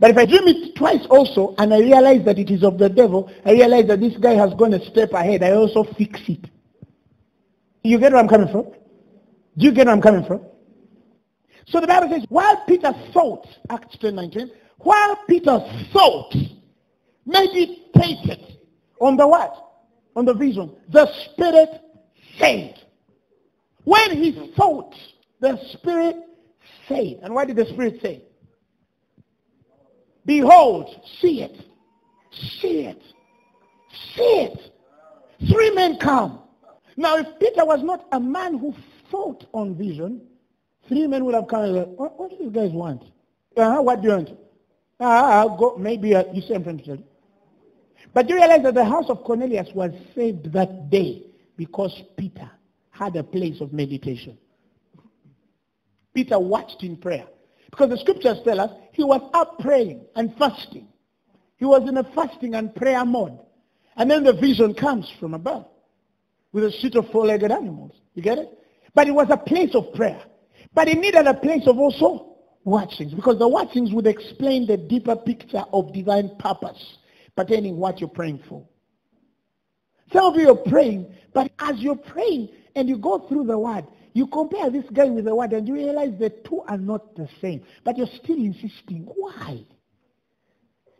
But if I dream it twice also, and I realize that it is of the devil, I realize that this guy has gone a step ahead, I also fix it. You get where I'm coming from? Do you get where I'm coming from? So the Bible says, while Peter thought, Acts 10, 19, while Peter thought, meditated on the what? On the vision. The Spirit said. When he thought, the Spirit said. And what did the Spirit say? Behold, see it. See it. See it. Three men come. Now, if Peter was not a man who thought on vision, three men would have come and said, what, what do you guys want? Uh-huh, what do you want? Uh, I'll go. Maybe uh, you say to. But you realize that the house of Cornelius was saved that day because Peter had a place of meditation. Peter watched in prayer. Because the scriptures tell us he was up praying and fasting. He was in a fasting and prayer mode. And then the vision comes from above with a sheet of four-legged animals. You get it? But it was a place of prayer. But it needed a place of also watchings. Because the watchings would explain the deeper picture of divine purpose pertaining what you're praying for. Some you are praying, but as you're praying and you go through the word, you compare this guy with the word and you realize the two are not the same. But you're still insisting. Why?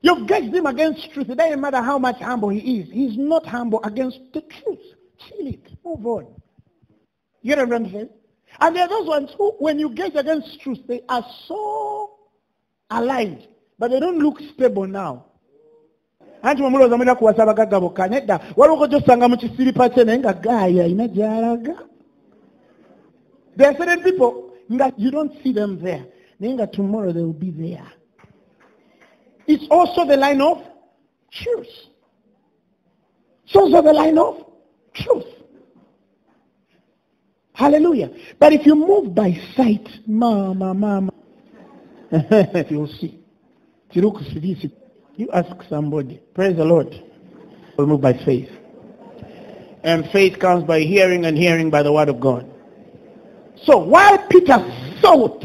You've gauged him against truth. It doesn't matter how much humble he is. He's not humble against the truth. Chill it. Move on. You know what I'm saying? And there are those ones who, when you gauge against truth, they are so aligned, but they don't look stable now. Anti gaggabo nedda mu kisiripa kye naye nga alina gy'alaga. There are certain people nga you don't see them there naye nga tomorrow they will be there. It's also the line of truth. It's also the line of truth. Hallelujah. But if you move by sight mama mama (laughs) you'll see. Tirukusirisi you ask somebody praise the lord we'll move by faith and faith comes by hearing and hearing by the word of god so while Peter thought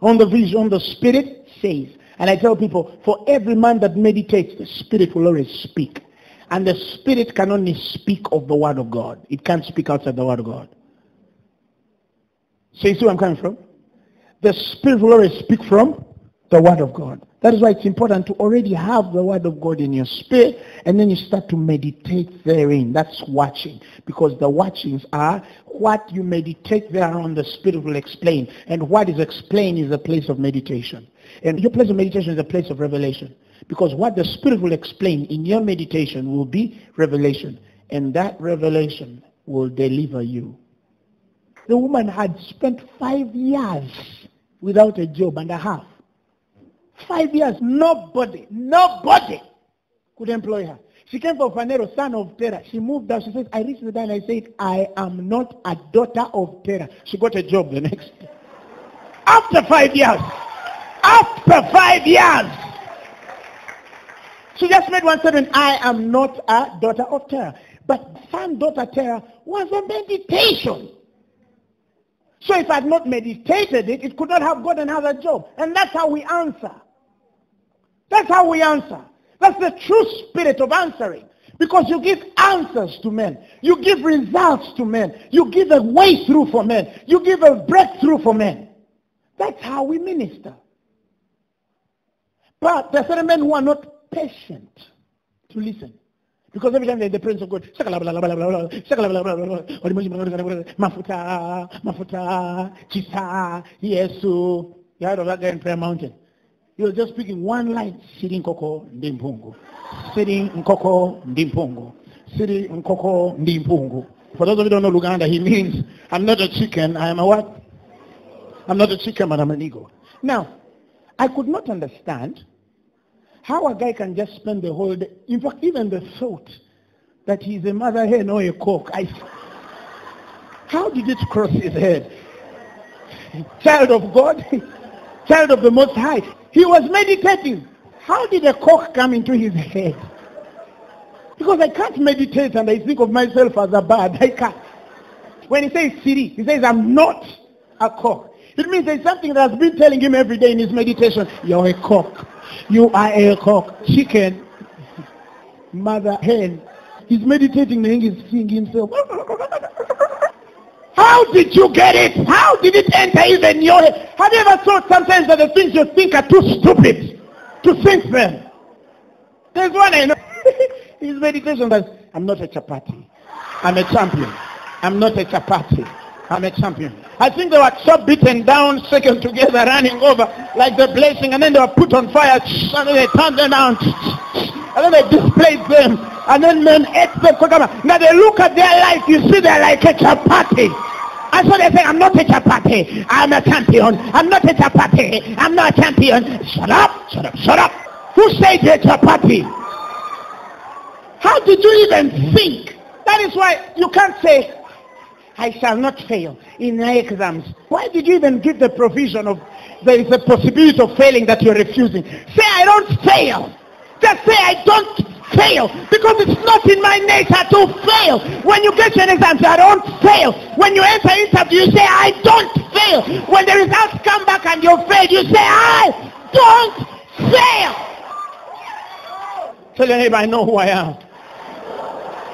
on the vision, the Spirit says, and I tell people, for every man that meditates, the Spirit will always speak. And the Spirit can only speak of the Word of God. It can't speak outside the Word of God. So you see where I'm coming from? The Spirit will always speak from the Word of God. That is why it's important to already have the Word of God in your spirit and then you start to meditate therein. That's watching. Because the watchings are what you meditate thereon the Spirit will explain. And what is explained is a place of meditation. And your place of meditation is a place of revelation. Because what the Spirit will explain in your meditation will be revelation. And that revelation will deliver you. The woman had spent five years without a job and a half. Five years, nobody, nobody could employ her. She came from Phaneroo, son of Terah. She moved out. She says, I reached the day and I said, I am not a daughter of Terah. She got a job the next day. After five years. After five years. She just made one statement, I am not a daughter of Terah. But son, daughter Terah was a meditation. So if I had not meditated it, it could not have got another job. And that's how we answer. That's how we answer. That's the true spirit of answering. Because you give answers to men. You give results to men. You give a way through for men. You give a breakthrough for men. That's how we minister. But there are certain men who are not patient to listen. Because every time they the Prince of God, mafuta, mafuta, chisa, yesu. You heard of that guy in Prayer Mountain? He was just speaking one line, siri nkoko ndi mpungu. Siri nkoko ndi mpungu. Siri nkoko ndi mpungu. For those of you who don't know Luganda, he means, I'm not a chicken, I am a what? I'm not a chicken, but I'm an eagle. Now, I could not understand how a guy can just spend the whole day. In fact, even the thought that he's a mother hen or a cock. I, how did it cross his head? Child of God, (laughs) child of the Most High. He was meditating. How did a cock come into his head? Because I can't meditate and I think of myself as a bad. I can't. When he says Siri, he says, I'm not a cock. It means there's something that has been telling him every day in his meditation. You're a cock. You are a cock. Chicken. Mother hen. He's meditating and he's seeing himself. (laughs) How did you get it? How did it enter even your head? Have you ever thought sometimes that the things you think are too stupid to think them? There's one I know. (laughs) His meditation was, I'm not a chapati. I'm a champion. I'm not a chapati. I'm a champion. I think they were so beaten down, shaken together, running over like the blessing, and then they were put on fire, and then they turned them down, and then they displayed them, and then men ate them. Now they look at their life, you see they're like a chapati. And so they say, I'm not a chapati. I'm a champion. I'm not a chapati. I'm not a champion. Shut up. Shut up. Shut up. Who said you're a chapati? How did you even think? That is why you can't say, I shall not fail in my exams. Why did you even give the provision of there is a possibility of failing that you're refusing? Say, I don't fail. Just say, I don't fail because it's not in my nature to fail. When you get your exam, I don't fail. When you enter interview, you say, I don't fail. When the results come back and you fail, you say, I don't fail. Tell your neighbor, I know who I am.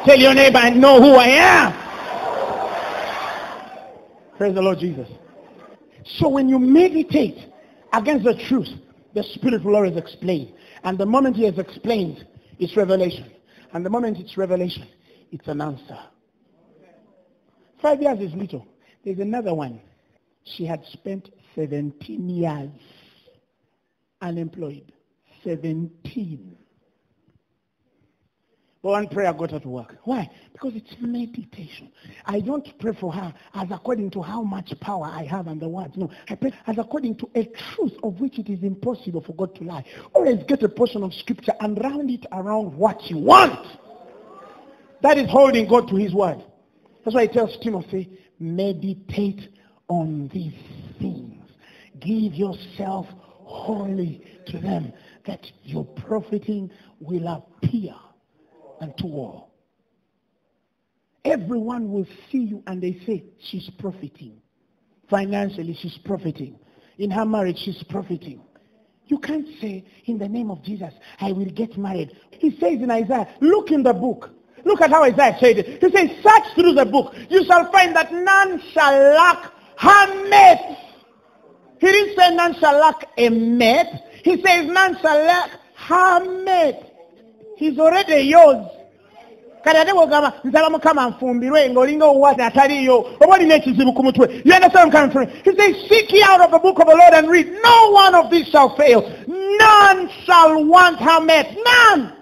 Tell your neighbor, I know who I am. Praise the Lord Jesus. So when you meditate against the truth, the Spirit will always explain. And the moment he has explained, it's revelation. And the moment it's revelation, it's an answer. Five years is little. There's another one. She had spent 17 years unemployed. 17. One prayer got her to work. Why? Because it's meditation. I don't pray for her as according to how much power I have and the words. No, I pray as according to a truth of which it is impossible for God to lie. Always get a portion of scripture and round it around what you want. That is holding God to his word. That's why he tells Timothy, meditate on these things. Give yourself wholly to them that your profiting will appear unto all. Everyone will see you and they say, she's profiting. Financially, she's profiting. In her marriage, she's profiting. You can't say, in the name of Jesus, I will get married. He says in Isaiah, look in the book. Look at how Isaiah said it. He says, search through the book. You shall find that none shall lack her mate. He didn't say none shall lack a mate. He says none shall lack her mate. He's already yours. kati ate bwogamba nsaba mukama nfumbirwe ng'olinga owuwate ataliyo. Oba olina ekizibu ku mutwe. What I'm trying he says seek ye out of the book of the lord and read. No one of these shall fail. None shall want her met none.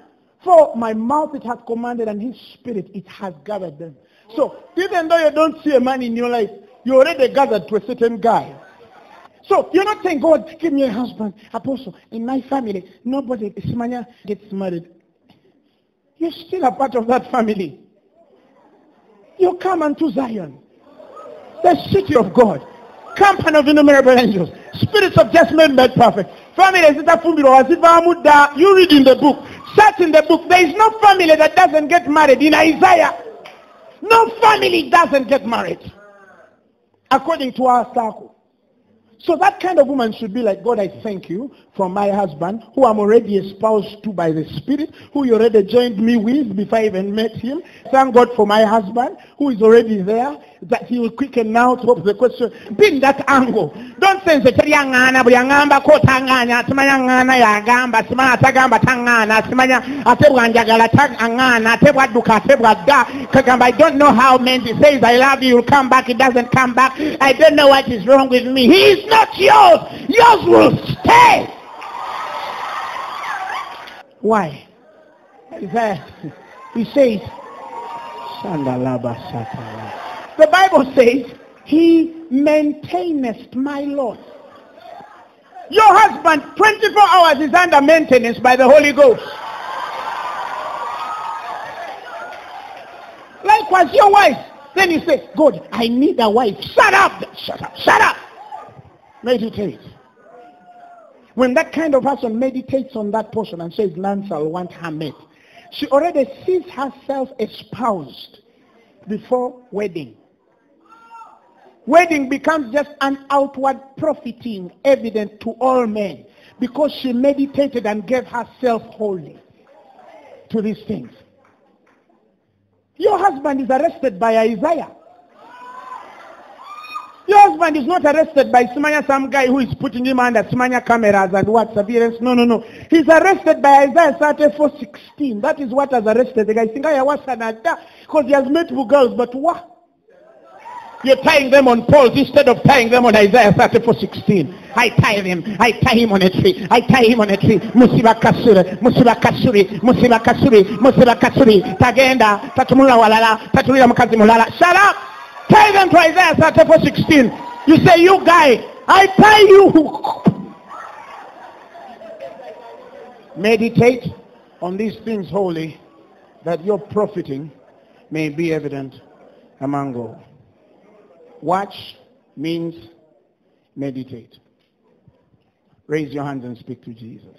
For my mouth it hath commanded and his spirit it has gathered them. So even though you don't see a man in your life you already gathered to a certain guy. So you're not saying, God, give me a husband. Apostle, in my family, nobody, Simanya gets married. You're still a part of that family. You come unto Zion, the city of God, company of innumerable angels, spirits of just men made perfect. Family you read in the book, search in the book. There is no family that doesn't get married in Isaiah. No family doesn't get married. According to our circle. So that kind of woman should be like, God, I thank you for my husband, who I'm already espoused to by the Spirit, who you already joined me with before I even met him. Thank God for my husband, who is already there, that he will quicken now to the question. Be in that angle. Don't say, tangana, buyangamba ko tanganya, simanya ngana yagamba, simanya atagamba tangana, simanya ate bwanjagala tangana, ate bwadda. Kagamba, I don't know how Mendy says, I love you, you'll come back, it doesn't come back. I don't know what is wrong with me. He is not yours. Yours will stay. Why? He says, the Bible says, he maintaineth my Lord. Your husband, 24 hours is under maintenance by the Holy Ghost. Likewise, your wife. Then you say, God, I need a wife. Shut up. Shut up. Shut up. Meditate. When that kind of person meditates on that portion and says, none shall want her mate, She already sees herself espoused before wedding. Wedding becomes just an outward profiting evident to all men because she meditated and gave herself wholly to these things. Your husband is arrested by Isaiah. Your husband is not arrested by Simanya, some guy who is putting him under Simanya cameras and what surveillance. No, no, no. He's arrested by Isaiah 34, 16. That is what has arrested the guy. Because he has multiple girls, but what? You're tying them on poles instead of tying them on Isaiah 34, 16. I tie him. I tie him on a tree. I tie him on a tree. Musiba kasuri. Musiba kasuri. Musiba kasuri. Musiba kasuri. Tagenda. Tatumula walala. Tatulila mkazi mulala. Shut up. Tie them to Isaiah 34, 16. You say, you guy, I tie you. Meditate on these things holy, that your profiting may be evident among all. Watch means meditate. Raise your hands and speak to Jesus.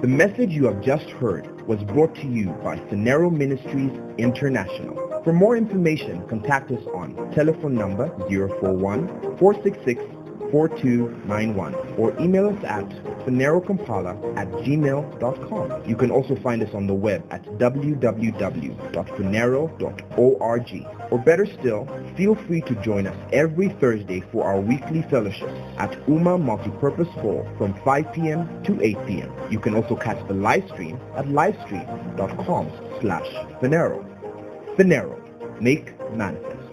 The message you have just heard was brought to you by Phaneroo Ministries International. For more information, contact us on telephone number 041 466 4291 or email us at Kampala at gmail.com. You can also find us on the web at www.phaneroo.org. Or better still, feel free to join us every Thursday for our weekly fellowship at UMA Multipurpose Hall from 5 p.m. to 8 p.m. You can also catch the live stream at livestream.com slash Phaneroo. Phaneroo. Make manifest.